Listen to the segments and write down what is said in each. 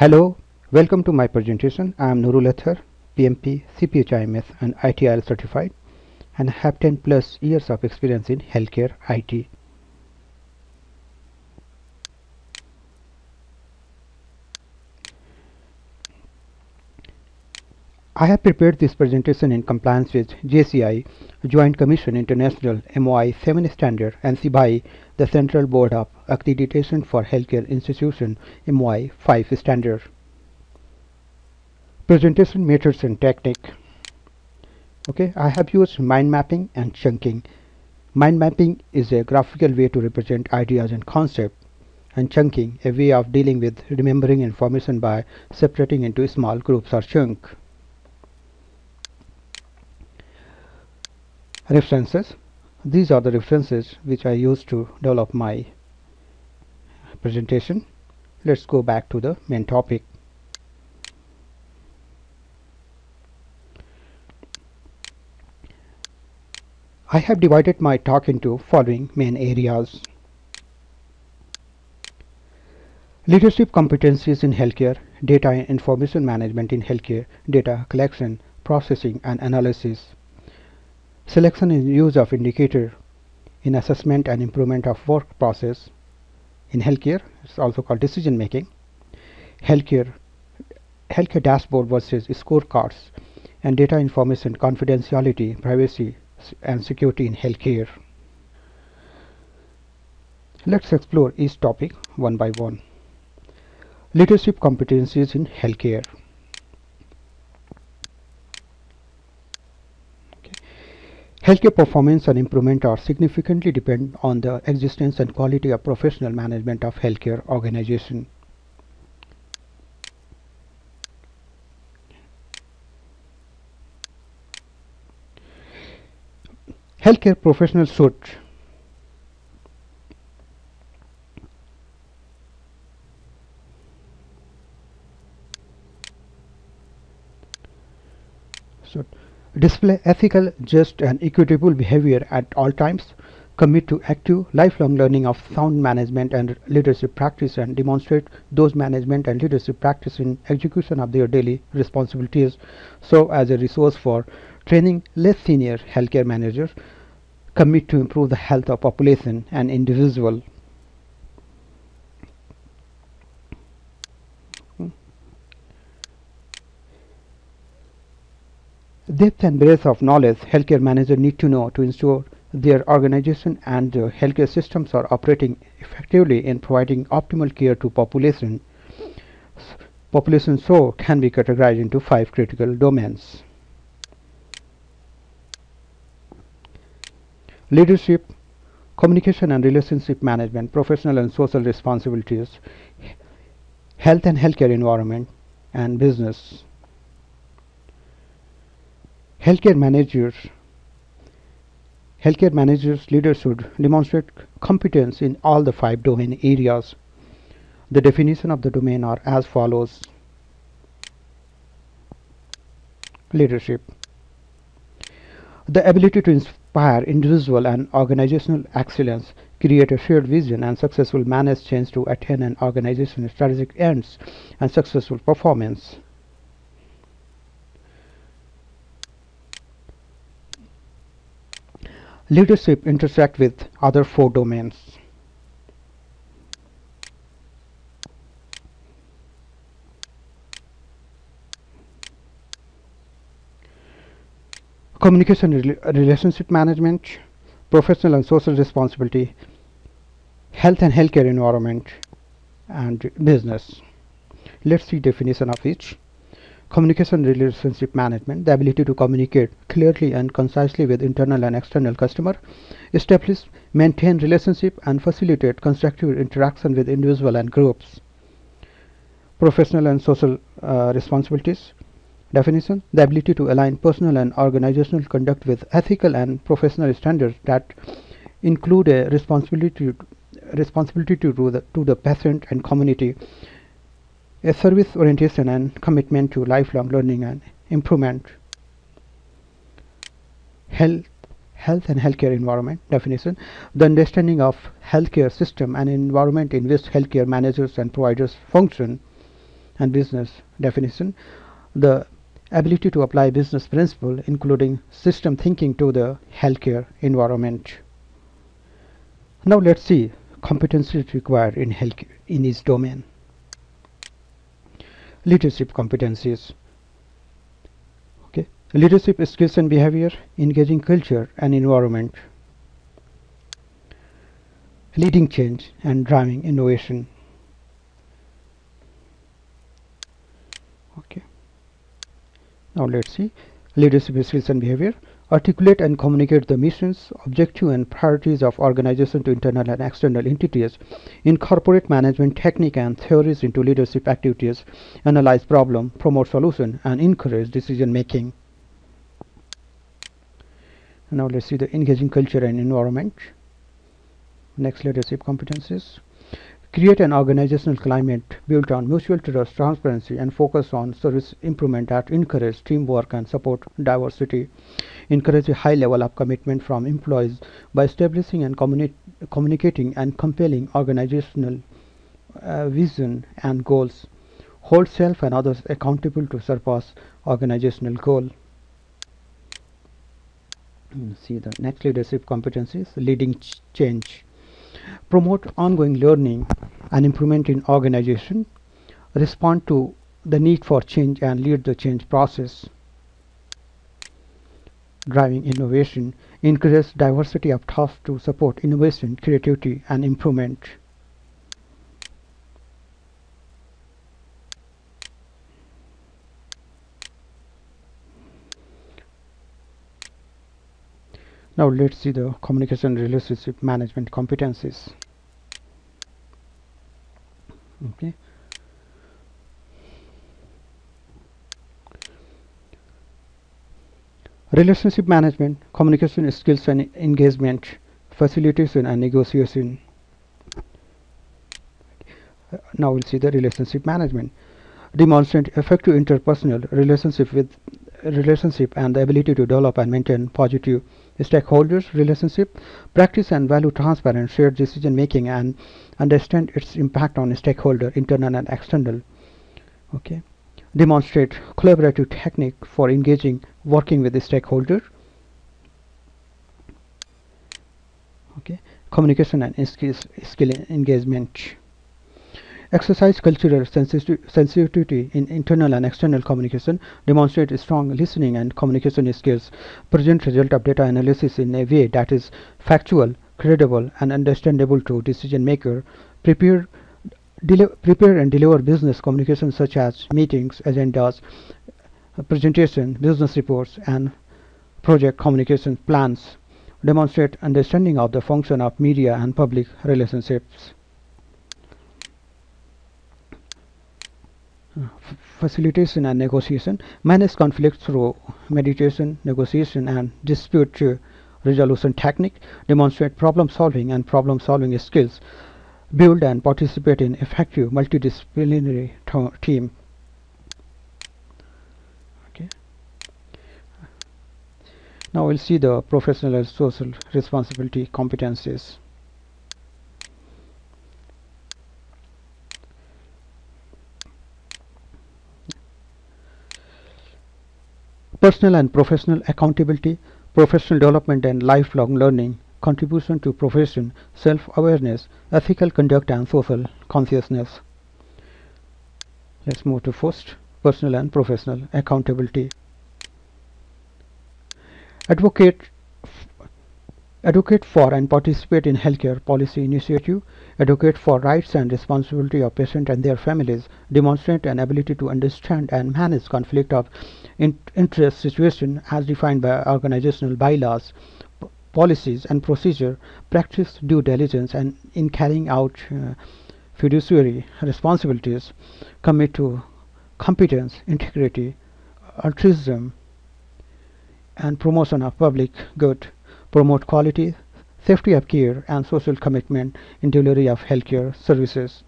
Hello, welcome to my presentation. I am Noorul Athar, PMP, CPHIMS and ITIL certified and have 10 plus years of experience in healthcare IT. I have prepared this presentation in compliance with JCI, Joint Commission International MOI 7 standard and CBAHI, the Central Board of Accreditation for Healthcare Institution MOI 5 standard. Presentation methods and technique. Okay, I have used mind mapping and chunking. Mind mapping is a graphical way to represent ideas and concepts and chunking a way of dealing with remembering information by separating into small groups or chunks. references these are the references which I used to develop my presentation. Let's go back to the main topic. I have divided my talk into following main areas. Leadership competencies in healthcare data and information management in healthcare data collection processing and analysis. Selection and use of indicator in assessment and improvement of work process in healthcare. It's also called decision making. Healthcare, healthcare dashboard versus scorecards and data information confidentiality, privacy and security in healthcare. Let's explore each topic one by one. Leadership competencies in healthcare. Healthcare performance and improvement are significantly depend on the existence and quality of professional management of healthcare organization. Healthcare professionals should display ethical, just and equitable behavior at all times, commit to active lifelong learning of sound management and leadership practice and demonstrate those management and leadership practice in execution of their daily responsibilities. So as a resource for training less senior healthcare managers commit to improve the health of population and individual depth and breadth of knowledge healthcare managers need to know to ensure their organization and healthcare systems are operating effectively in providing optimal care to population. Population so can be categorized into five critical domains. Leadership, communication and relationship management, professional and social responsibilities, health and healthcare environment, and business healthcare managers healthcare managers leaders should demonstrate competence in all the five domain areas. The definition of the domain are as follows. Leadership. The ability to inspire individual and organizational excellence create a shared vision and successful manage change to attain an organization's strategic ends and successful performance leadership intersect with other four domains. Communication relationship management, professional and social responsibility, health and healthcare environment, and business. Let's see definition of each communication relationship management the ability to communicate clearly and concisely with internal and external customer establish maintain relationship and facilitate constructive interaction with individual and groups. Professional and social uh, responsibilities. Definition the ability to align personal and organizational conduct with ethical and professional standards that include a responsibility responsibility to the, to the patient and community a service orientation and commitment to lifelong learning and improvement. Health health and healthcare environment definition. The understanding of healthcare system and environment in which healthcare managers and providers function and business definition. The ability to apply business principle including system thinking to the healthcare environment. Now let's see competencies required in health in each domain leadership competencies. Okay? Leadership skills and behavior engaging culture and environment. Leading change and driving innovation. Okay? Now let's see. Leadership skills and behavior articulate and communicate the missions, objectives and priorities of organization to internal and external entities, incorporate management technique and theories into leadership activities, analyze problem, promote solution and encourage decision making. Now let's see the engaging culture and environment. Next leadership competencies. Create an organizational climate built on mutual trust, transparency, and focus on service improvement that encourage teamwork and support diversity. Encourage a high level of commitment from employees by establishing and communi communicating and compelling organizational uh, vision and goals. Hold self and others accountable to surpass organizational goal. See the next leadership competencies leading ch change promote ongoing learning and improvement in organization, respond to the need for change and lead the change process, driving innovation, increase diversity of tasks to support innovation, creativity and improvement. Now let's see the communication relationship management competencies. Okay. Relationship management, communication skills and engagement, facilitation and negotiation. Now we'll see the relationship management. Demonstrate effective interpersonal relationship with relationship and the ability to develop and maintain positive stakeholders relationship practice and value transparent shared decision making and understand its impact on stakeholder internal and external. Okay. Demonstrate collaborative technique for engaging working with the stakeholder okay. Communication and skill, skill engagement Exercise cultural sensitivity in internal and external communication, demonstrate strong listening and communication skills, present result of data analysis in a way that is factual, credible and understandable to decision maker, prepare prepare and deliver business communication such as meetings, agendas, presentation, business reports and project communication plans, demonstrate understanding of the function of media and public relationships. Facilitation and negotiation, manage conflicts through mediation, negotiation and dispute resolution technique, demonstrate problem solving and problem solving skills, build and participate in effective multidisciplinary team. Okay. Now we'll see the professional and social responsibility competencies. Personal and professional accountability, professional development and lifelong learning, contribution to profession, self-awareness, ethical conduct and social consciousness. Let's move to first, personal and professional accountability. Advocate advocate for and participate in healthcare policy initiative, advocate for rights and responsibility of patients and their families, demonstrate an ability to understand and manage conflict of in interest situation as defined by organizational bylaws, policies and procedure, practice due diligence and in carrying out uh, fiduciary responsibilities, commit to competence, integrity, altruism, and promotion of public good promote quality, safety of care and social commitment in delivery of healthcare services.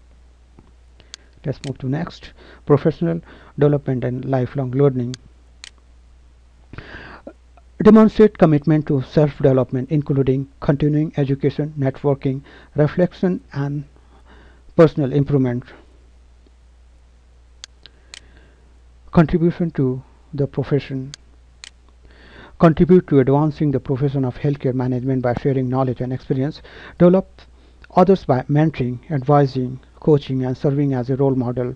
Let's move to next, professional development and lifelong learning. Demonstrate commitment to self-development including continuing education, networking, reflection and personal improvement. contribution to the profession contribute to advancing the profession of healthcare management by sharing knowledge and experience develop others by mentoring advising coaching and serving as a role model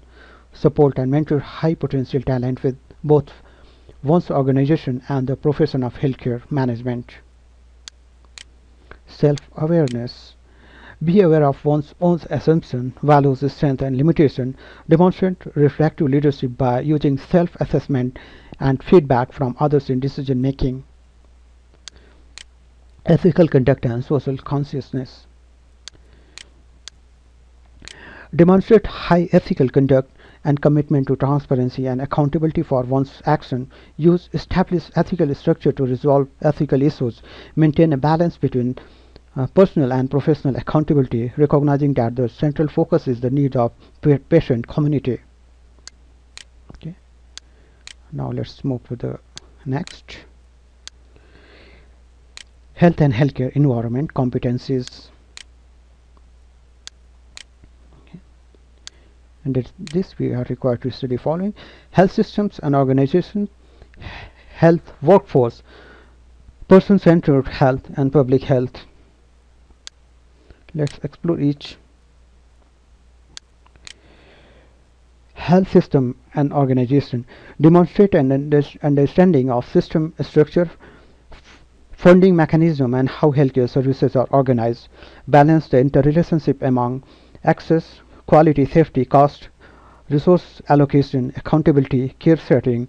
support and mentor high potential talent with both one's organization and the profession of healthcare management self-awareness be aware of one's own assumption, values, strength, and limitation. Demonstrate reflective leadership by using self-assessment and feedback from others in decision making. Ethical conduct and social consciousness. Demonstrate high ethical conduct and commitment to transparency and accountability for one's action. Use established ethical structure to resolve ethical issues. Maintain a balance between uh, personal and professional accountability, recognizing that the central focus is the needs of patient community. Now let's move to the next. Health and healthcare environment competencies. Okay. And this we are required to study following health systems and organization, health workforce, person-centered health and public health let's explore each health system and organization demonstrate an understanding of system structure funding mechanism and how healthcare services are organized balance the interrelationship among access quality safety cost resource allocation accountability care setting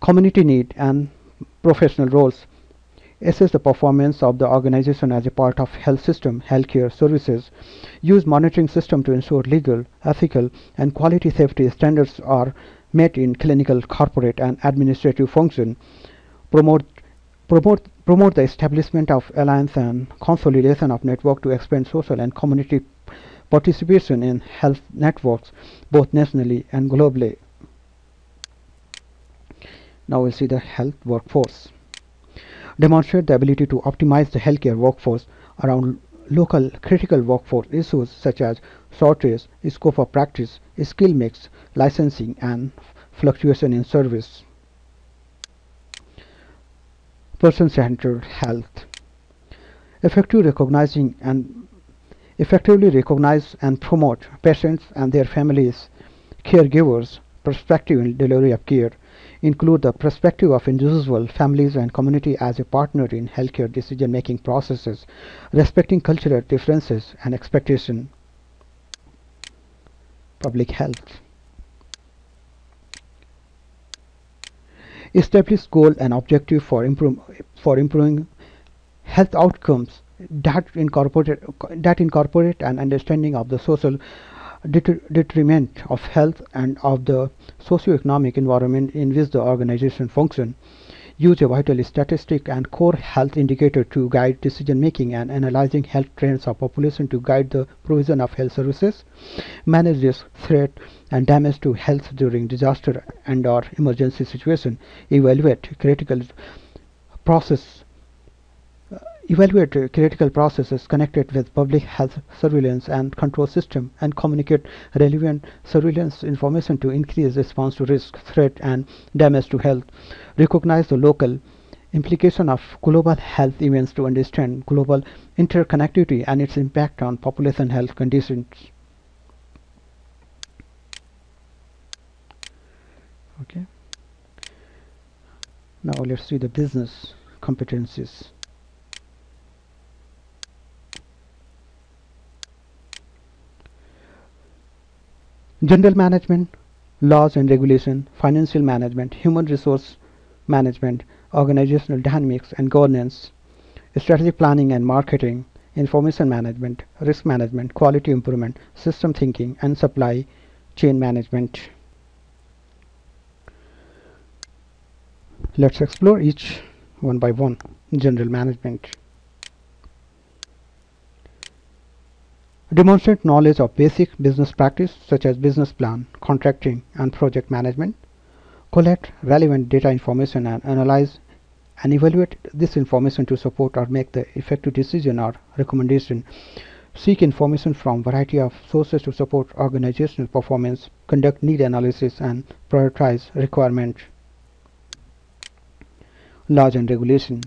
community need and professional roles assess the performance of the organization as a part of health system healthcare services use monitoring system to ensure legal ethical and quality safety standards are met in clinical corporate and administrative function. Promote promote promote the establishment of alliance and consolidation of network to expand social and community participation in health networks both nationally and globally. Now we'll see the health workforce demonstrate the ability to optimize the healthcare workforce around local critical workforce issues such as shortage, scope of practice, skill mix, licensing, and fluctuation in service. Person-centered health. Effective recognizing and effectively recognize and promote patients and their families, caregivers, perspective in delivery of care, include the perspective of individual, families, and community as a partner in healthcare decision-making processes, respecting cultural differences and expectation. Public health. Establish goal and objective for, improve, for improving health outcomes that incorporate that incorporate an understanding of the social detriment of health and of the socio-economic environment in which the organization function use a vital statistic and core health indicator to guide decision making and analyzing health trends of population to guide the provision of health services. Manage threat and damage to health during disaster and or emergency situation. Evaluate critical process evaluate critical processes connected with public health surveillance and control system and communicate relevant surveillance information to increase response to risk, threat and damage to health. Recognize the local implication of global health events to understand global interconnectivity and its impact on population health conditions. Okay. Now let's see the business competencies. General management, laws and regulation, financial management, human resource management, organizational dynamics and governance, strategic planning and marketing, information management, risk management, quality improvement, system thinking, and supply chain management. Let's explore each one by one. General management. Demonstrate knowledge of basic business practice such as business plan, contracting, and project management. Collect relevant data information and analyze and evaluate this information to support or make the effective decision or recommendation. seek information from variety of sources to support organizational performance, conduct need analysis and prioritize requirements. Laws and regulation.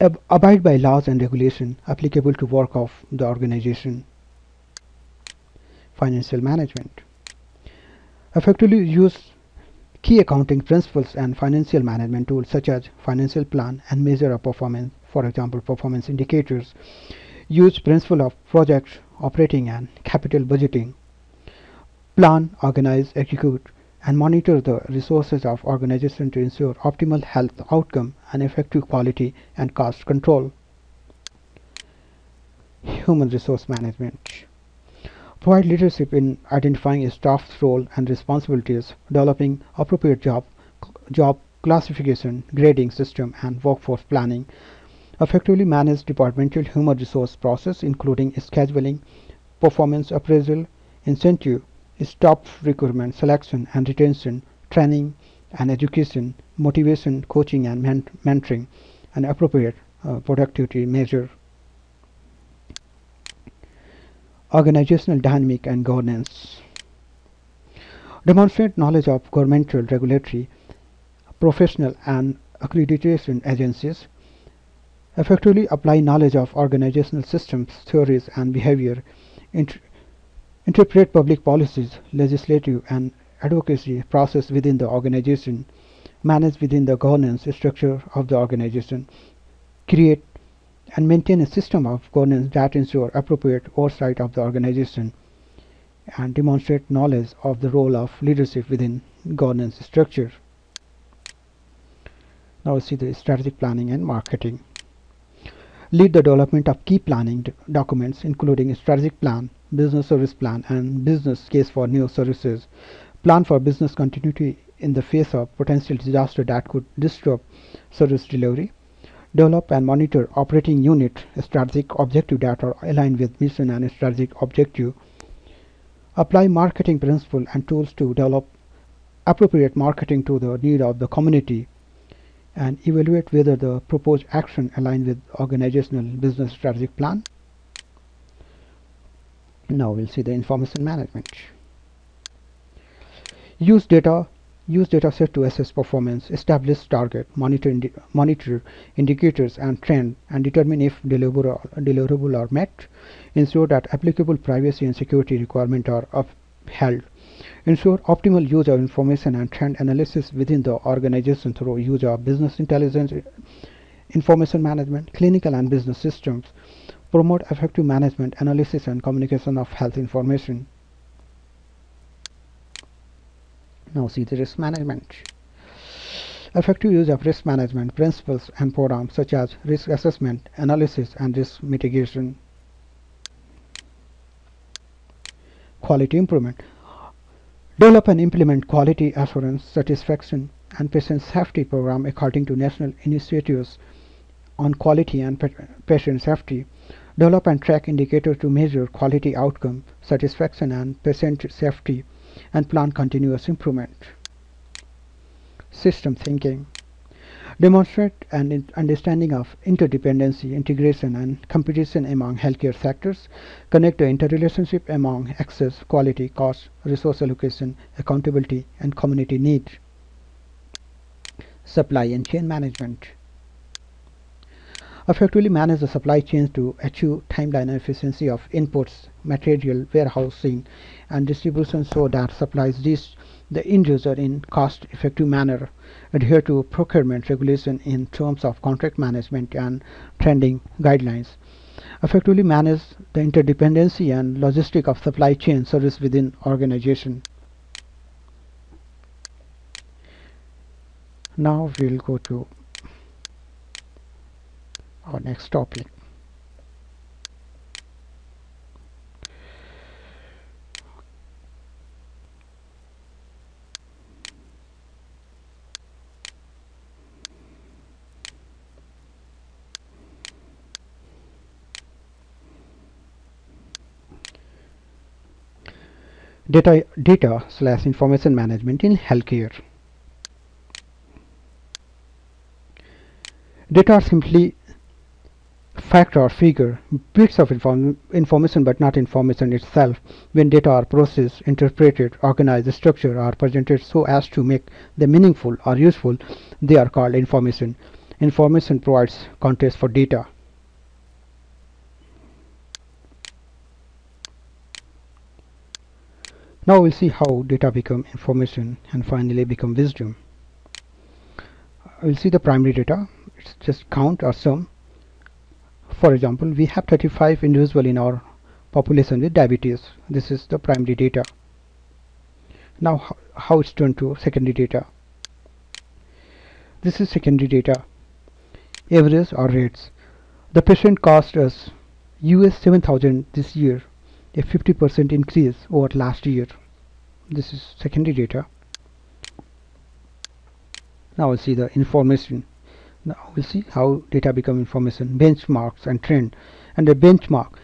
Ab abide by laws and regulation applicable to work of the organization. Financial management. Effectively use key accounting principles and financial management tools such as financial plan and measure of performance, for example performance indicators, use principle of project operating and capital budgeting, plan, organize, execute, and monitor the resources of organization to ensure optimal health outcome and effective quality and cost control. Human resource management provide leadership in identifying staff's role and responsibilities, developing appropriate job, job classification, grading system, and workforce planning, effectively manage departmental human resource process including scheduling, performance appraisal, incentive, staff recruitment, selection and retention, training and education, motivation, coaching and mentoring, and appropriate uh, productivity measure. Organizational dynamic and governance. Demonstrate knowledge of governmental, regulatory, professional and accreditation agencies effectively apply knowledge of organizational systems, theories, and behavior, interpret public policies, legislative and advocacy process within the organization, manage within the governance structure of the organization, create and maintain a system of governance that ensure appropriate oversight of the organization, and demonstrate knowledge of the role of leadership within governance structure. Now we see the strategic planning and marketing lead the development of key planning documents including strategic plan, business service plan and business case for new services, plan for business continuity in the face of potential disaster that could disrupt service delivery, develop and monitor operating unit strategic objective that are aligned with mission and strategic objective, apply marketing principle and tools to develop appropriate marketing to the need of the community, and evaluate whether the proposed action align with organizational business strategic plan. Now we'll see the information management. Use data use data set to assess performance, establish target, monitor, indi monitor indicators and trend, and determine if deliverable, deliverable are met. Ensure that applicable privacy and security requirements are upheld ensure optimal use of information and trend analysis within the organization through use of business intelligence, information management, clinical and business systems, promote effective management, analysis and communication of health information. Now see the risk management. Effective use of risk management principles and programs such as risk assessment, analysis and risk mitigation. Quality improvement. Develop and implement quality assurance, satisfaction, and patient safety program according to national initiatives on quality and patient safety. Develop and track indicators to measure quality outcome, satisfaction, and patient safety, and plan continuous improvement. System thinking demonstrate an understanding of interdependency, integration, and competition among healthcare sectors, connect the interrelationship among access, quality, cost, resource allocation, accountability, and community need. Supply and chain management effectively manage the supply chains to achieve timeline efficiency of inputs, material, warehousing, and distribution so that supplies reach the end user in cost effective manner. Adhere to procurement regulation in terms of contract management and trending guidelines. Effectively manage the interdependency and logistic of supply chain service within organization. Now we'll go to our next topic. Data data slash information management in healthcare. Data are simply fact or figure, bits of inform information but not information itself. When data are processed, interpreted, organized, structured, or presented so as to make them meaningful or useful, they are called information. Information provides context for data. Now we'll see how data become information and finally become wisdom. We'll see the primary data. It's just count or sum for example, we have 35 individuals in our population with diabetes. This is the primary data. Now how it's turned to secondary data. This is secondary data. Average or rates. The patient cost us US 7000 this year, a 50% increase over last year. This is secondary data. Now we'll see the information now we'll see how data become information benchmarks and trend. And the benchmark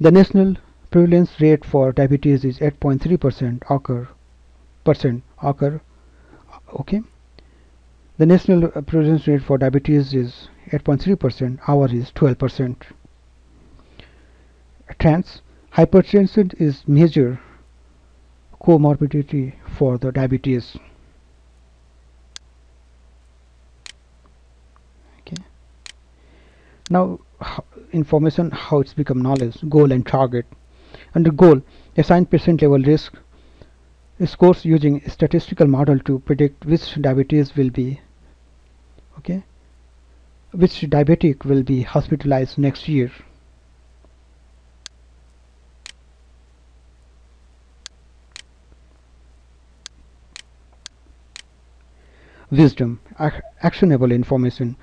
the national prevalence rate for diabetes is 8.3 percent occur percent occur okay? The national prevalence rate for diabetes is 8.3 percent our is 12 percent. Trends hypertension is major comorbidity for the diabetes now information how it's become knowledge goal and target. Under goal assign patient level risk scores using statistical model to predict which diabetes will be okay which diabetic will be hospitalized next year. Wisdom actionable information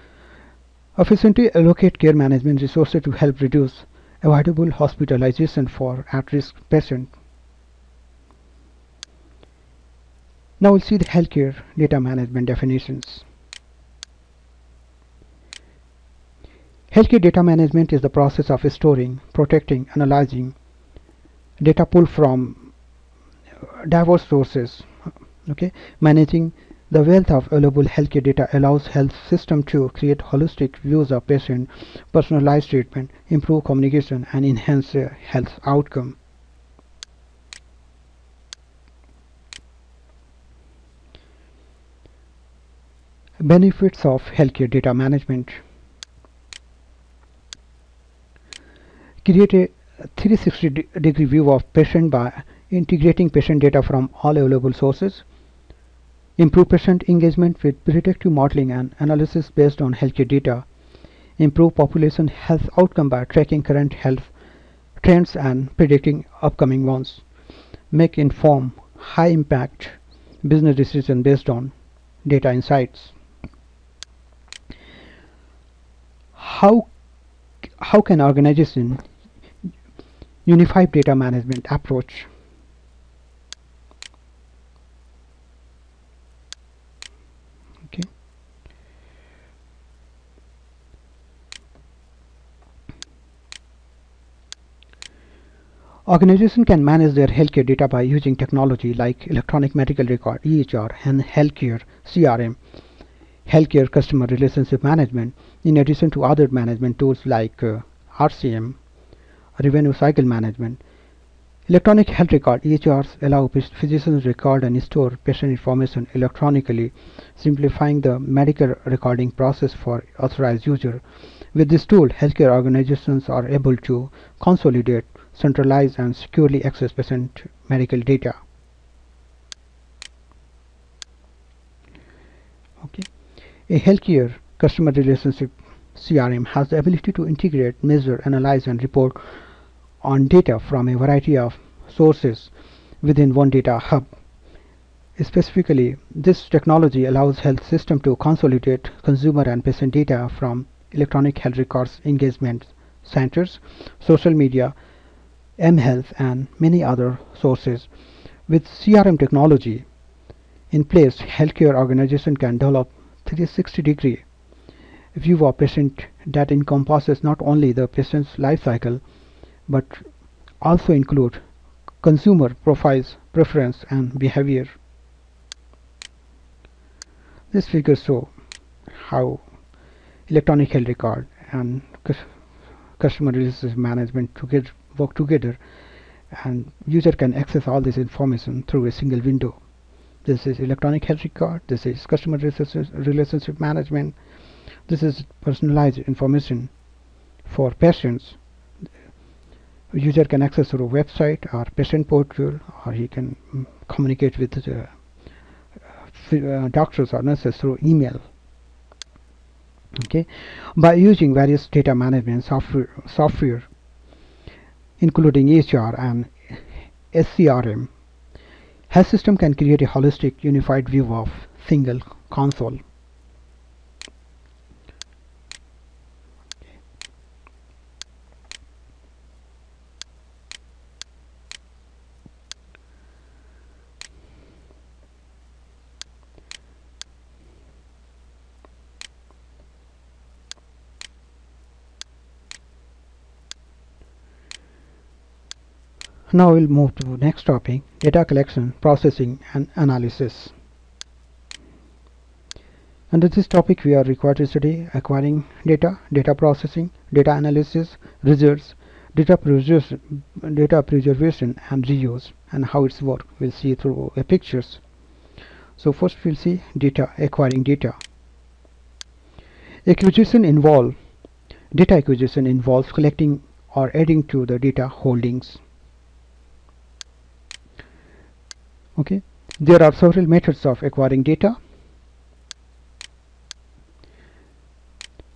Efficiently allocate care management resources to help reduce avoidable hospitalization for at-risk patients. Now we'll see the healthcare data management definitions. Healthcare data management is the process of storing, protecting, analyzing data pulled from diverse sources, okay, managing the wealth of available healthcare data allows health system to create holistic views of patient, personalized treatment, improve communication, and enhance health outcome. Benefits of healthcare data management. Create a 360 degree view of patient by integrating patient data from all available sources improve patient engagement with predictive modeling and analysis based on healthcare data, improve population health outcome by tracking current health trends and predicting upcoming ones, make informed, high impact business decisions based on data insights. How, how can organization unify data management approach Organizations can manage their healthcare data by using technology like electronic medical record EHR and healthcare CRM, healthcare customer relationship management, in addition to other management tools like uh, RCM, revenue cycle management. Electronic health record EHRs allow physicians to record and store patient information electronically, simplifying the medical recording process for authorized user. With this tool, healthcare organizations are able to consolidate centralize and securely access patient medical data. Okay. A healthcare customer relationship CRM has the ability to integrate, measure, analyze and report on data from a variety of sources within one data hub. Specifically, this technology allows health system to consolidate consumer and patient data from electronic health records engagement centers, social media, mHealth and many other sources. With CRM technology in place, healthcare organization can develop 360 degree view of patient that encompasses not only the patient's life cycle but also include consumer profiles, preference and behavior. This figure show how electronic health record and customer relationship management together work together and user can access all this information through a single window. This is electronic health record this is customer relationship management this is personalized information for patients. User can access through website or patient portal or he can mm, communicate with the uh, doctors or nurses through email. Okay? By using various data management software software including EHR and SCRM health system can create a holistic unified view of single console Now we'll move to next topic data collection, processing and analysis. Under this topic we are required to study acquiring data, data processing, data analysis, results, data preservation, data preservation and reuse and how it's work. We'll see through pictures. So first we'll see data, acquiring data. Acquisition involve data acquisition involves collecting or adding to the data holdings okay. There are several methods of acquiring data.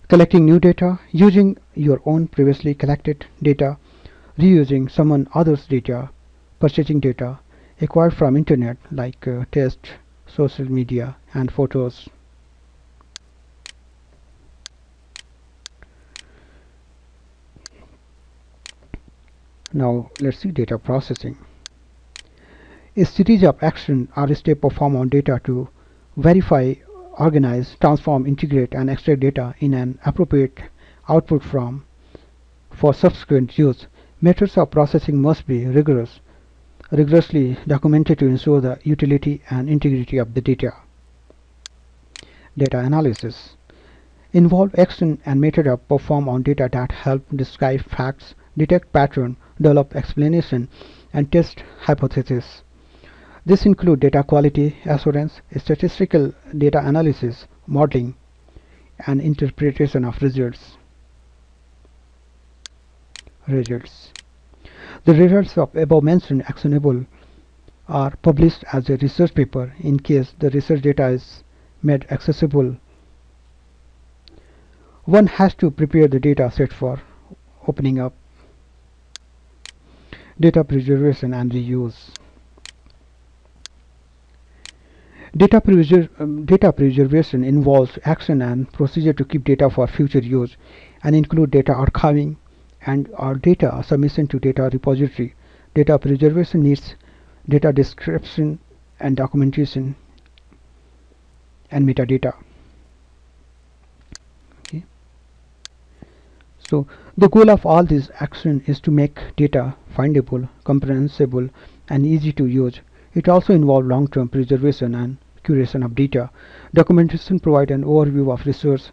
Collecting new data using your own previously collected data reusing someone other's data purchasing data acquired from internet like uh, text social media and photos. Now let's see data processing a series of actions are step performed on data to verify, organize, transform, integrate, and extract data in an appropriate output from for subsequent use. Methods of processing must be rigorous, rigorously documented to ensure the utility and integrity of the data. Data analysis involve action and method of perform on data that help describe facts, detect pattern, develop explanation, and test hypotheses. This include data quality assurance, statistical data analysis, modeling, and interpretation of results. Results. The results of above mentioned actionable are published as a research paper in case the research data is made accessible. One has to prepare the data set for opening up data preservation and reuse. Data, preser um, data preservation involves action and procedure to keep data for future use and include data archiving and or data submission to data repository. Data preservation needs data description and documentation and metadata. So the goal of all this action is to make data findable, comprehensible and easy to use. It also involves long-term preservation and curation of data. Documentation provide an overview of resource,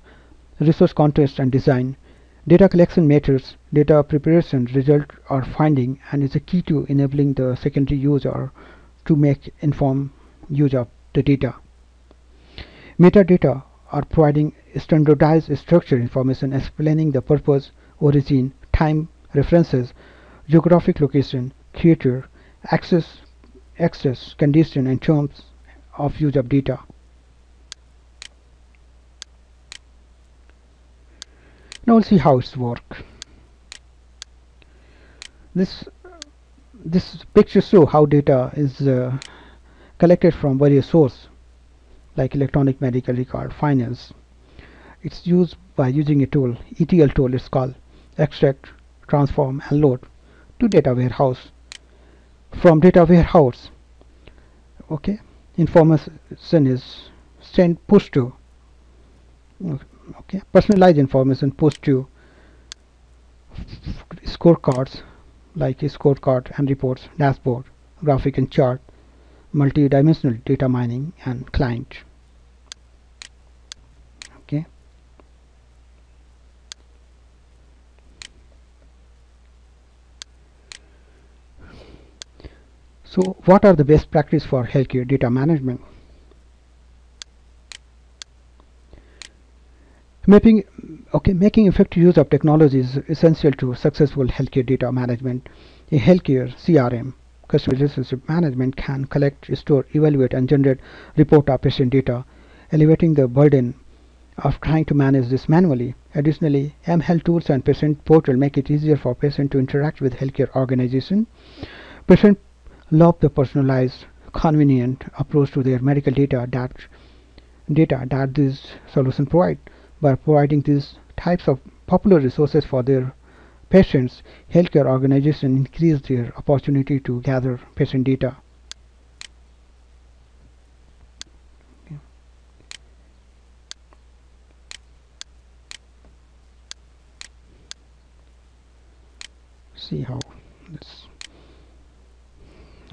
resource context and design. Data collection matters, data preparation, result or finding and is a key to enabling the secondary user to make informed use of the data. Metadata are providing standardized structured information explaining the purpose, origin, time, references, geographic location, creator, access, access, condition and terms of use of data. Now we'll see how it's work. This this picture show how data is uh, collected from various sources like electronic medical record, finance. It's used by using a tool, ETL tool it's called, extract, transform and load to data warehouse. From data warehouse, okay, information is sent push to. Okay. Personalized information push to. Scorecards like scorecard and reports dashboard graphic and chart multi-dimensional data mining and client okay So what are the best practice for healthcare data management? Mapping, okay, making effective use of technology is essential to successful healthcare data management. A healthcare CRM, customer relationship management, can collect, store, evaluate, and generate report of patient data, elevating the burden of trying to manage this manually. Additionally, mHealth tools and patient portal make it easier for patients to interact with healthcare organization. Patients love the personalized, convenient approach to their medical data that data that this solution provide by providing these types of popular resources for their patients, healthcare organizations increase their opportunity to gather patient data. See how this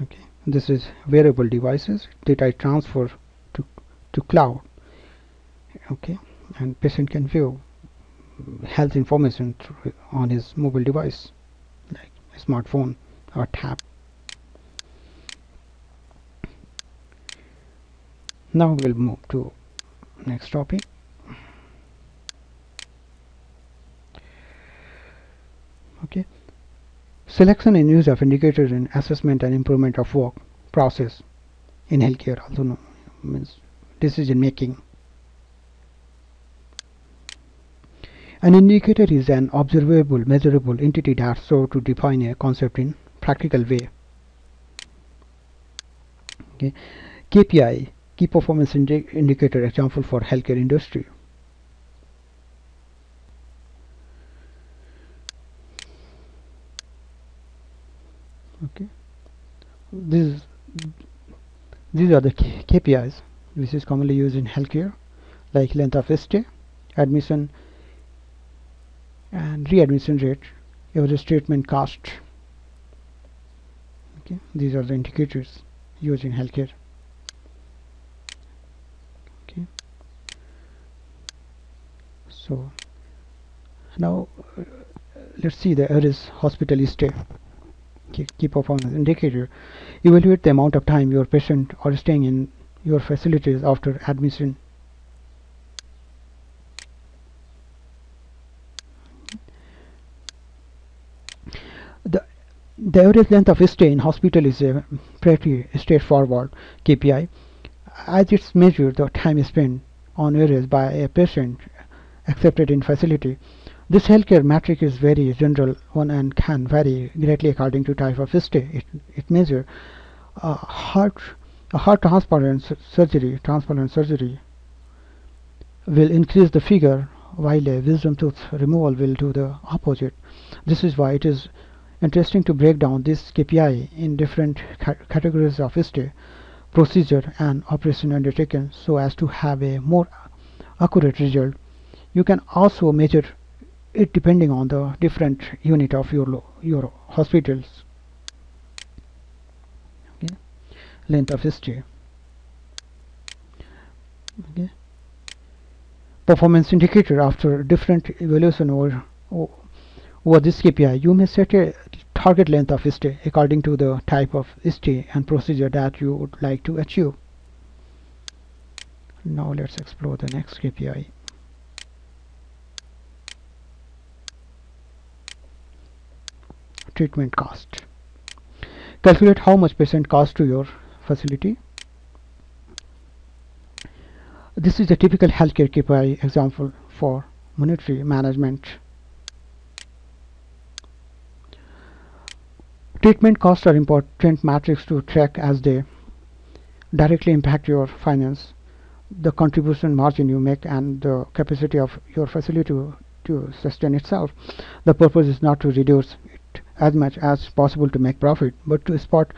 okay this is wearable devices data transfer to to cloud okay? And patient can view health information on his mobile device like a smartphone or tab. Now we'll move to next topic. Okay selection and use of indicators in assessment and improvement of work process in healthcare also means decision making An indicator is an observable, measurable entity that serves to define a concept in practical way. Okay. KPI, key performance indi indicator example for healthcare industry. Okay. This these are the KPIs which is commonly used in healthcare like length of stay, admission and readmission rate average treatment cost. Okay. These are the indicators used in healthcare. Okay. So now uh, let's see the average hospital stay key performance indicator evaluate the amount of time your patient are staying in your facilities after admission The the average length of stay in hospital is a pretty straightforward KPI as it's measured the time spent on average by a patient accepted in facility. This healthcare metric is very general one and can vary greatly according to type of stay. It, it measures a heart a heart transplant surgery transplant surgery will increase the figure while a wisdom tooth removal will do the opposite. This is why it is interesting to break down this KPI in different ca categories of stay, procedure and operation undertaken so as to have a more accurate result. You can also measure it depending on the different unit of your your hospitals. Okay. Length of stay. Okay. Performance indicator after different evaluation or over this KPI you may set a target length of stay according to the type of stay and procedure that you would like to achieve now let's explore the next KPI treatment cost. Calculate how much patient cost to your facility. This is a typical healthcare KPI example for monetary management. Treatment costs are important metrics to track as they directly impact your finance, the contribution margin you make and the capacity of your facility to, to sustain itself. The purpose is not to reduce as much as possible to make profit, but to spot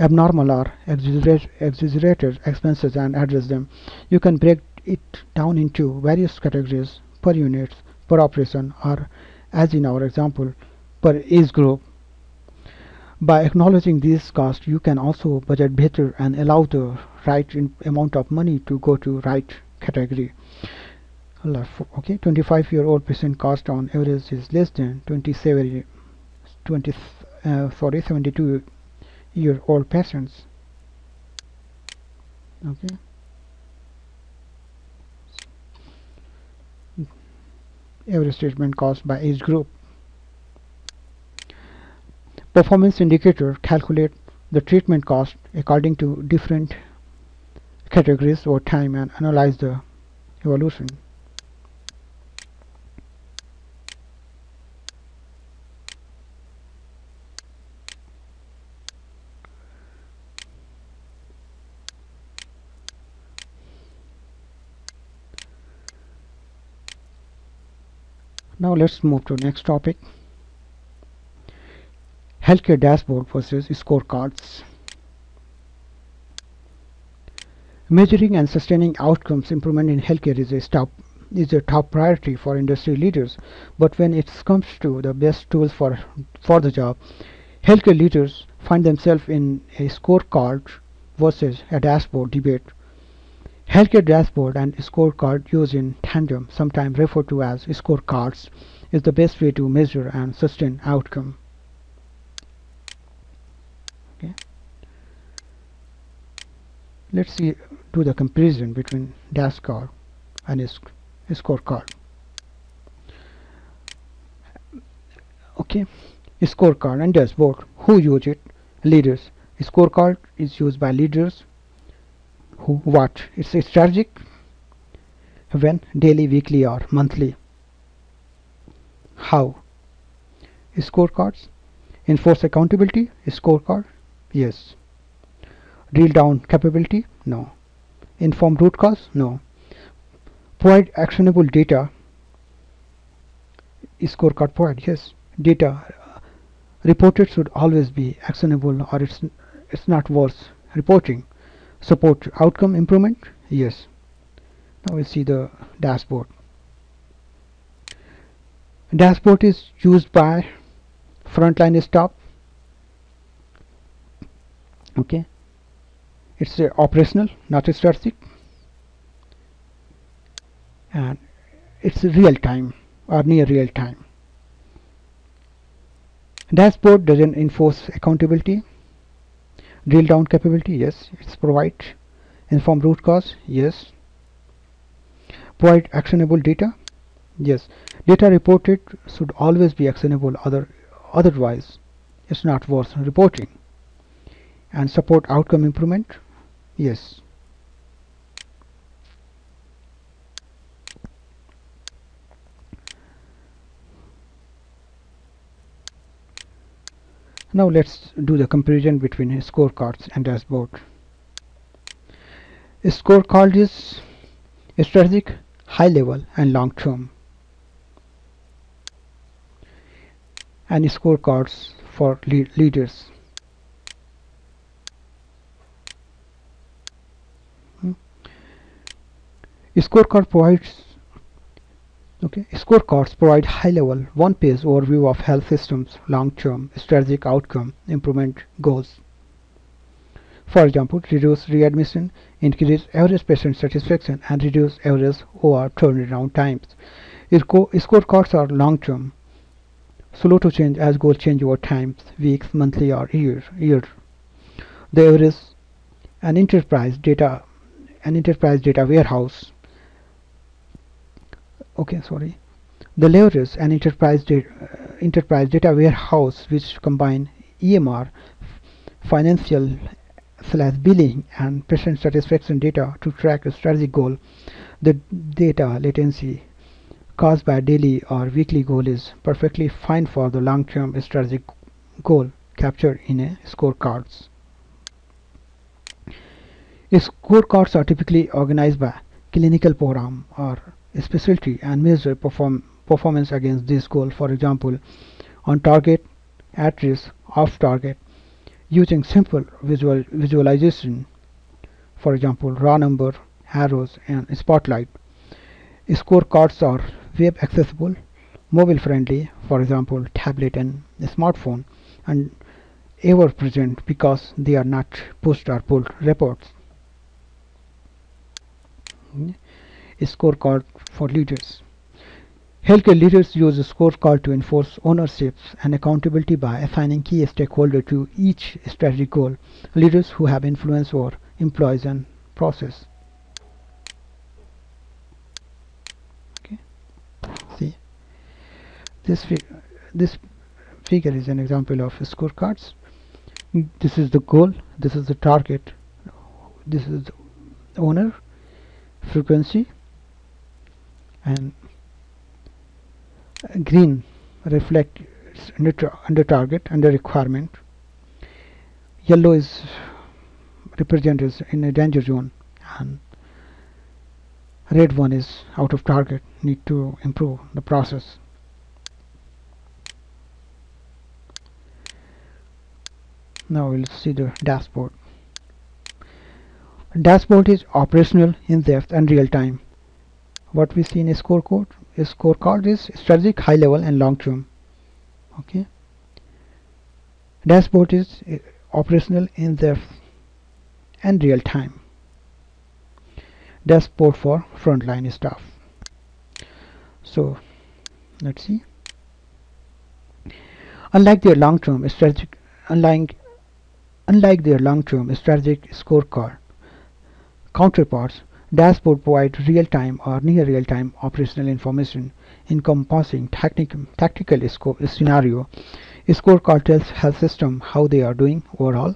abnormal or exaggerated expenses and address them. You can break it down into various categories per unit, per operation, or as in our example, per age group by acknowledging these costs, you can also budget better and allow the right amount of money to go to right category. Okay, 25 year old patient cost on average is less than 27 20 uh, sorry 72 year old patients. Okay. Average treatment cost by age group. Performance indicator calculate the treatment cost according to different categories over time and analyze the evolution now let's move to next topic. Healthcare dashboard versus scorecards. Measuring and sustaining outcomes improvement in healthcare is a top is a top priority for industry leaders. But when it comes to the best tools for for the job healthcare leaders find themselves in a scorecard versus a dashboard debate Healthcare dashboard and scorecard used in tandem, sometimes referred to as scorecards, is the best way to measure and sustain outcome. Okay. Let's see do the comparison between dashboard and scorecard. Okay, scorecard and dashboard. Who use it? Leaders. Scorecard is used by leaders who what? It's strategic when daily weekly or monthly. How? Scorecards? Enforce accountability? Scorecard? Yes. Drill down capability? No. Inform root cause? No. Provide actionable data? Scorecard provide yes. Data uh, reported should always be actionable or it's it's not worth reporting support outcome improvement? Yes. Now we'll see the dashboard. Dashboard is used by frontline staff. Okay. It's uh, operational not strategic. And it's real time or near real time. Dashboard doesn't enforce accountability drill down capability yes it's provide inform root cause yes. Provide actionable data yes. Data reported should always be actionable other otherwise it's not worth reporting. And support outcome improvement yes Now let's do the comparison between scorecards and dashboard. A scorecard is strategic, high level and long term. And scorecards for lead leaders. Hmm. Scorecard provides Okay, scorecards provide high-level, one-page overview of health systems' long-term strategic outcome improvement goals. For example, reduce readmission, increase average patient satisfaction, and reduce average OR turnaround times. Scorecards are long-term, slow to change as goals change over time, weeks, monthly, or year. year. The average an enterprise data an enterprise data warehouse okay sorry. The layers an enterprise data, uh, enterprise data warehouse which combine EMR financial slash billing and patient satisfaction data to track a strategic goal the data latency caused by daily or weekly goal is perfectly fine for the long-term strategic goal captured in a scorecards. Scorecards are typically organized by clinical program or specialty and measure perform performance against this goal. For example on target at risk off target using simple visual visualization. For example raw number arrows and spotlight. Scorecards are web accessible mobile friendly for example tablet and smartphone and ever present because they are not pushed or pulled reports. Scorecard for leaders. Healthcare leaders use a scorecard to enforce ownership and accountability by assigning key stakeholders to each strategic goal, leaders who have influence over employees and process. Okay. See, this this figure is an example of scorecards. This is the goal. This is the target. This is the owner, frequency, and green reflect under, under target under requirement. Yellow is represents in a danger zone and red one is out of target need to improve the process. Now we'll see the dashboard. Dashboard is operational in depth and real time what we see in a scorecard a scorecard is strategic high level and long term. Okay? Dashboard is uh, operational in the and real time. Dashboard for frontline staff. So let's see. Unlike their long-term strategic unlike unlike their long-term strategic scorecard counterparts Dashboard provides real-time or near-real-time operational information encompassing tactical scope scenario. Scorecard tells health system how they are doing overall.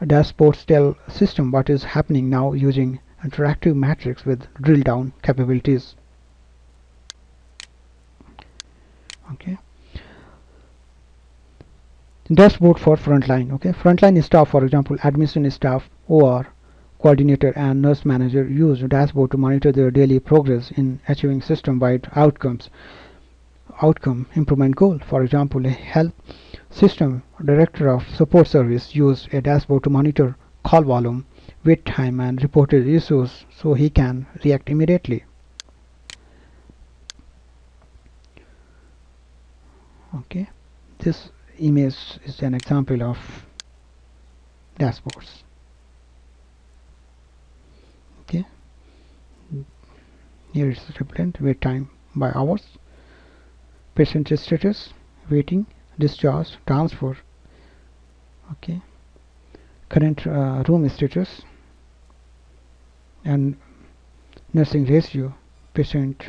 Dashboards tell system what is happening now using interactive metrics with drill down capabilities. Okay. Dashboard for frontline. Okay, frontline staff, for example, admission staff or coordinator and nurse manager use dashboard to monitor their daily progress in achieving system-wide outcomes outcome improvement goal. For example a health system director of support service use a dashboard to monitor call volume wait time and reported issues so he can react immediately. Okay. This image is an example of dashboards okay here is represent wait time by hours. Patient status waiting discharge transfer. Okay. Current uh, room status and nursing ratio patient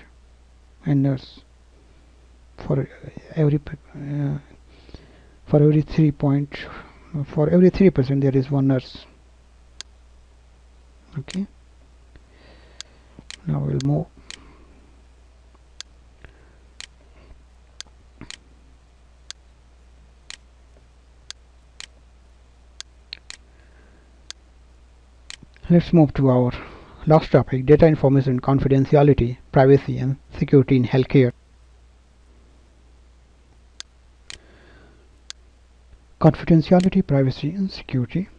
and nurse. For every uh, for every three point for every three percent there is one nurse. Okay. Now we'll move let's move to our last topic data information confidentiality privacy and security in healthcare confidentiality privacy and security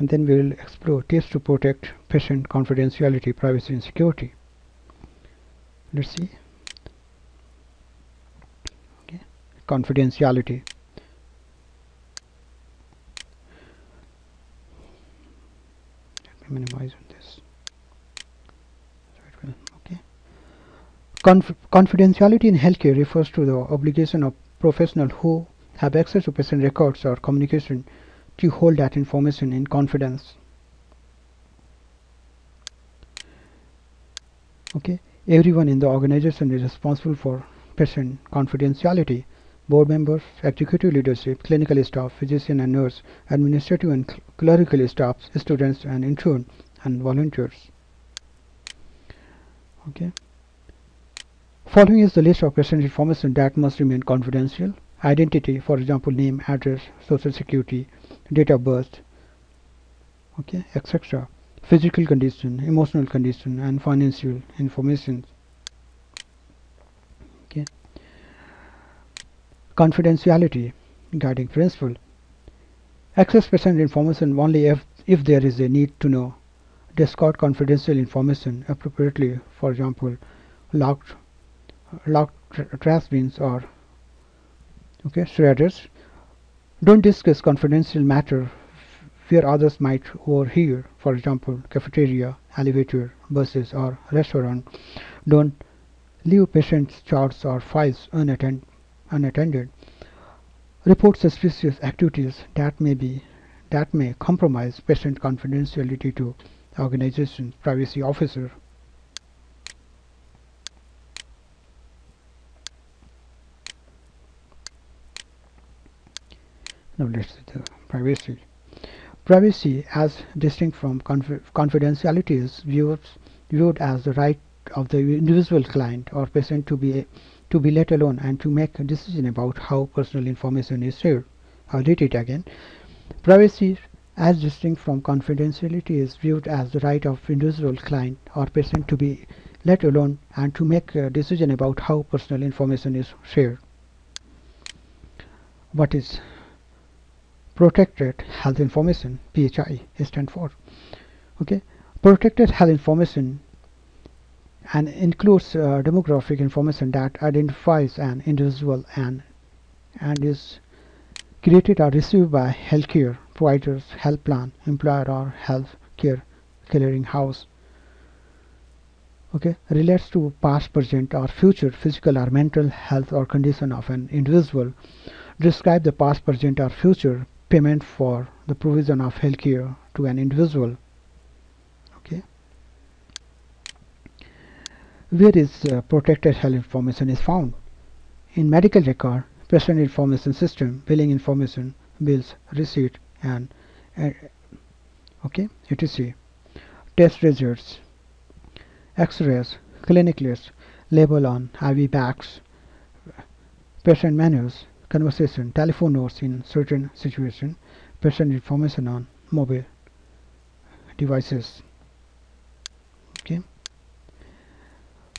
and then we will explore tips to protect patient confidentiality, privacy and security. Let's see. Okay. Confidentiality. Minimize this. okay. Conf confidentiality in healthcare refers to the obligation of professionals who have access to patient records or communication to hold that information in confidence okay everyone in the organization is responsible for patient confidentiality board members executive leadership clinical staff physician and nurse administrative and clerical staff students and intern and volunteers. Okay. Following is the list of patient information that must remain confidential. Identity for example name address social security date of birth okay etc physical condition emotional condition and financial information confidentiality guiding principle. Access patient information only if if there is a need to know. Discard confidential information appropriately for example locked locked trash bins or okay shredders. Don't discuss confidential matter where others might overhear, for example, cafeteria, elevator, buses, or restaurant. Don't leave patient's charts or files unattend unattended, report suspicious activities that may be that may compromise patient confidentiality to organization privacy officer. Now let's see the privacy. Privacy as distinct from confidentiality is viewed, viewed as the right of the individual client or patient to be to be let alone and to make a decision about how personal information is shared. I'll read it again. Privacy as distinct from confidentiality is viewed as the right of individual client or patient to be let alone and to make a decision about how personal information is shared. What is protected health information PHI stand for okay protected health information and includes uh, demographic information that identifies an individual and and is created or received by healthcare providers, health plan, employer or health care clearing house. Okay, relates to past, present or future physical or mental health or condition of an individual. Describe the past, present or future payment for the provision of healthcare to an individual. Where is uh, protected health information is found. In medical record, patient information system, billing information, bills, receipt, and uh, okay, etc. Test results, X-rays, clinic lists, label on IV bags, patient menus, conversation, telephone notes in certain situation, patient information on mobile devices. Okay.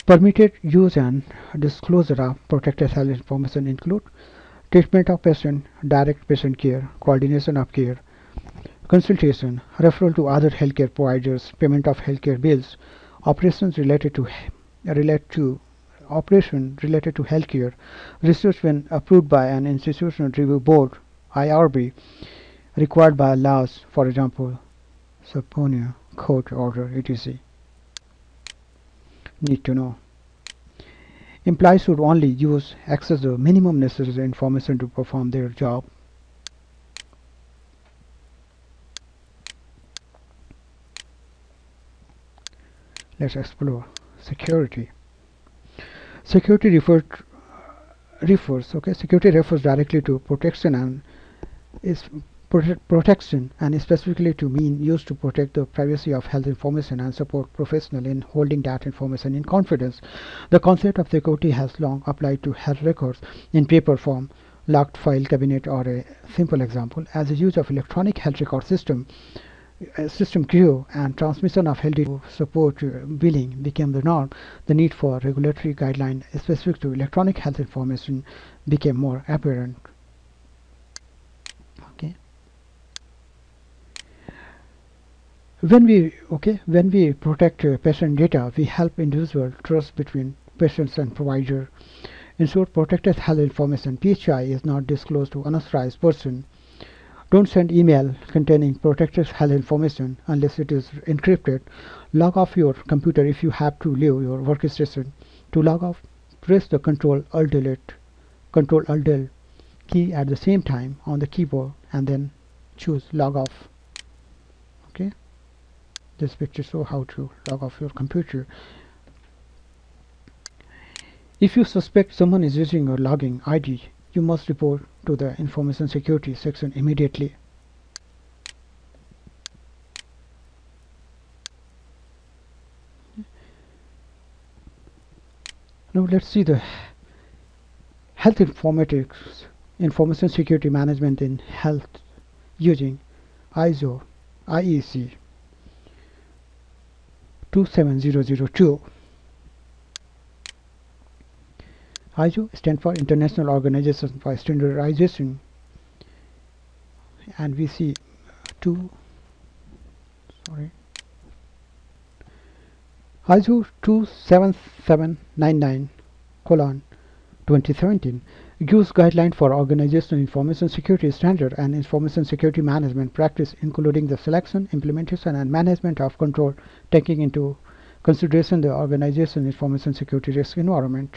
Permitted use and disclosure of protected health information include treatment of patient, direct patient care, coordination of care, consultation, referral to other healthcare providers, payment of healthcare bills, operations related to relate to operation related to healthcare, research when approved by an institutional review board IRB required by laws, for example, subpoena, court order, etc need to know. Employees should only use access the minimum necessary information to perform their job. Let's explore security. Security referred refers okay security refers directly to protection and is protection and specifically to mean used to protect the privacy of health information and support professional in holding that information in confidence. The concept of security has long applied to health records in paper form, locked file cabinet or a simple example. As the use of electronic health record system system grew and transmission of health support uh, billing became the norm, the need for regulatory guideline specific to electronic health information became more apparent. When we okay when we protect uh, patient data we help individual trust between patients and provider. Ensure protected health information PHI is not disclosed to unauthorized person. Don't send email containing protected health information unless it is encrypted. Log off your computer if you have to leave your workstation. To log off press the control alt delete control alt del key at the same time on the keyboard and then choose log off this picture show how to log off your computer. If you suspect someone is using your login ID you must report to the information security section immediately. Now let's see the health informatics information security management in health using ISO IEC 27002. ISO stands for International Organization for Standardization. And we see two sorry. ISO 27799 colon 2017 gives guidelines for organizational information security standard and information security management practice including the selection, implementation and management of control taking into consideration the organization information security risk environment.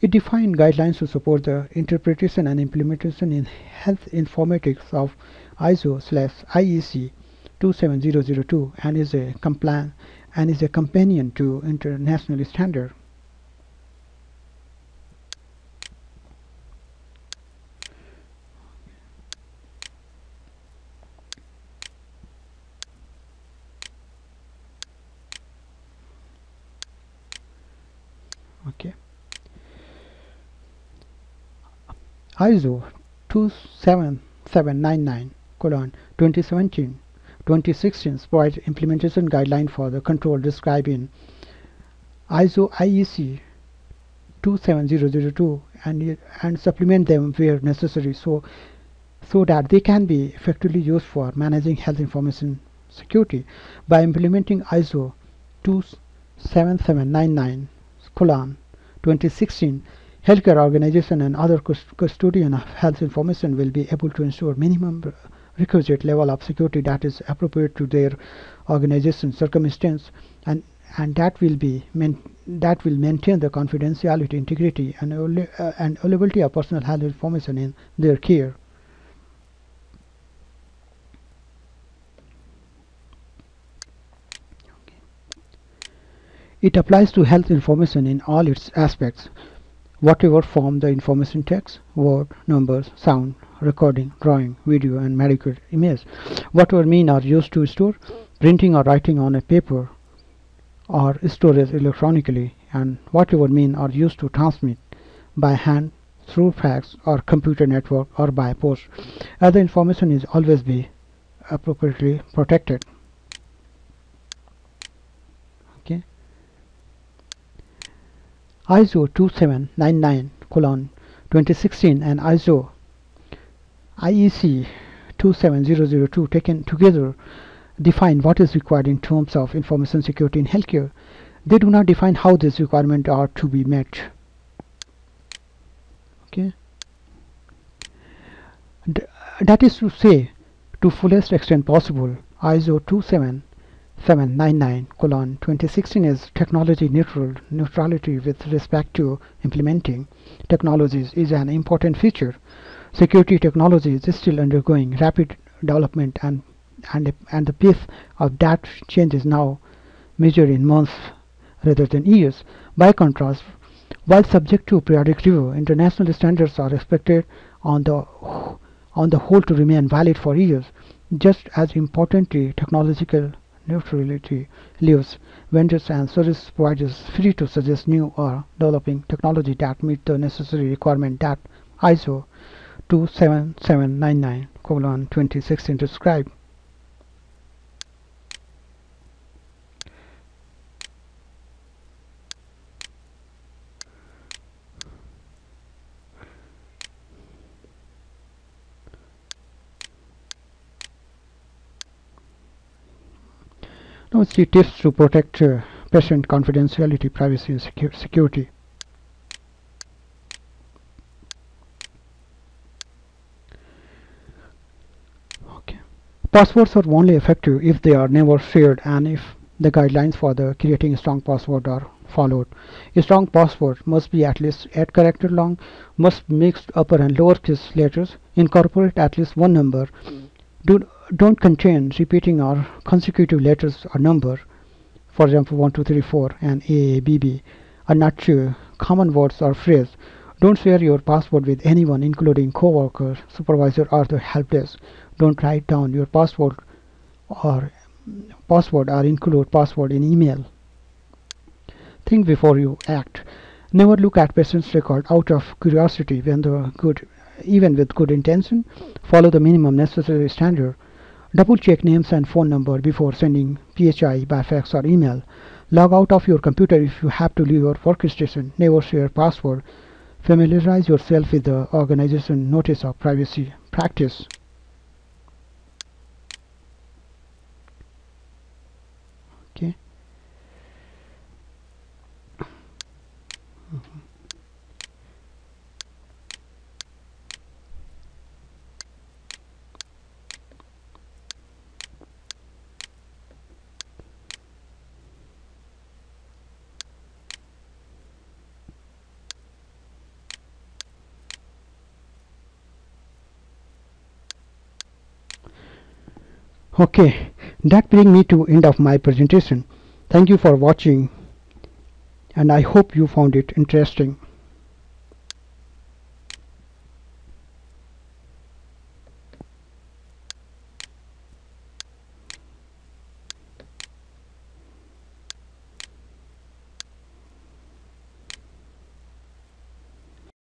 It defined guidelines to support the interpretation and implementation in health informatics of ISO slash IEC 27002 and is a compliant and is a companion to international standard. okay ISO 27799 colon 2017 2016 provides implementation guideline for the control described in ISO IEC 27002 and and supplement them where necessary so so that they can be effectively used for managing health information security by implementing ISO 27799 colon 2016 healthcare organization and other custodian of health information will be able to ensure minimum requisite level of security that is appropriate to their organization circumstance and and that will be that will maintain the confidentiality integrity and, uh, and availability of personal health information in their care. It applies to health information in all its aspects, whatever form the information takes, word, numbers, sound, recording, drawing, video and medical image. Whatever mean are used to store, printing or writing on a paper or storage electronically and whatever mean are used to transmit by hand through fax or computer network or by post. Other information is always be appropriately protected. Okay ISO 2799 colon 2016 and ISO IEC 27002 taken together define what is required in terms of information security in healthcare. They do not define how these requirements are to be met. Okay. D that is to say, to fullest extent possible, ISO 27 799 colon 2016 is technology neutral neutrality with respect to implementing technologies is an important feature security technology is still undergoing rapid development and and and the pace of that change is now measured in months rather than years. By contrast while subject to periodic review international standards are expected on the on the whole to remain valid for years just as importantly technological neutrality leaves vendors and service providers free to suggest new or developing technology that meet the necessary requirement that ISO 27799 colon 2016 describe. Now see tips to protect uh, patient confidentiality, privacy and secu security. Passwords are only effective if they are never shared and if the guidelines for the creating a strong password are followed. A strong password must be at least 8 characters long, must mix upper and lower case letters, incorporate at least one number, do don't contain repeating or consecutive letters or number for example 1 2 3 4 and a b b are not true common words or phrase don't share your password with anyone including co-worker supervisor or the help desk don't write down your password or password or include password in email think before you act never look at patient's record out of curiosity when the good even with good intention follow the minimum necessary standard Double check names and phone number before sending PHI by fax or email. Log out of your computer if you have to leave your workstation. Never share password. Familiarize yourself with the organization notice of privacy practice. Okay that brings me to end of my presentation. Thank you for watching and I hope you found it interesting